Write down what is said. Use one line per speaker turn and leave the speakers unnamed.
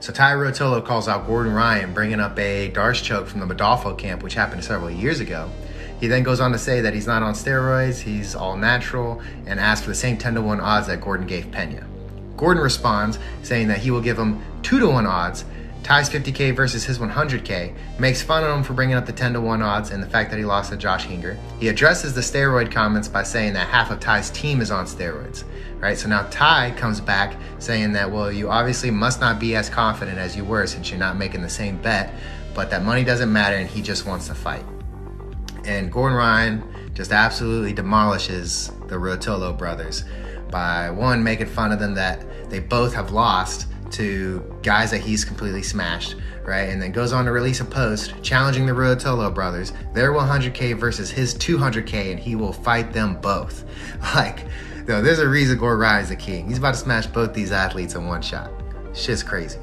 So Tye Ruotolo calls out Gordon Ryan, bringing up a D'Arce choke from the Modolfo camp, which happened several years ago. He then goes on to say that he's not on steroids, he's all natural, and asks for the same 10 to 1 odds that Gordon gave Pena. Gordon responds, saying that he will give him 2 to 1 odds, Tye's 50K versus his 100K, makes fun of him for bringing up the 10 to 1 odds and the fact that he lost to Josh Hinger. He addresses the steroid comments by saying that half of Tye's team is on steroids. Right, so now Tye comes back saying that, well, you obviously must not be as confident as you were since you're not making the same bet, but that money doesn't matter and he just wants to fight. And Gordon Ryan just absolutely demolishes the Ruotolo brothers by one, making fun of them that they both have lost to guys that he's completely smashed, right? And then goes on to release a post challenging the Ruotolo brothers, their 100K versus his 200K, and he will fight them both. Like, no, there's a reason Gordon Ryan's the king. He's about to smash both these athletes in one shot. Shit's crazy.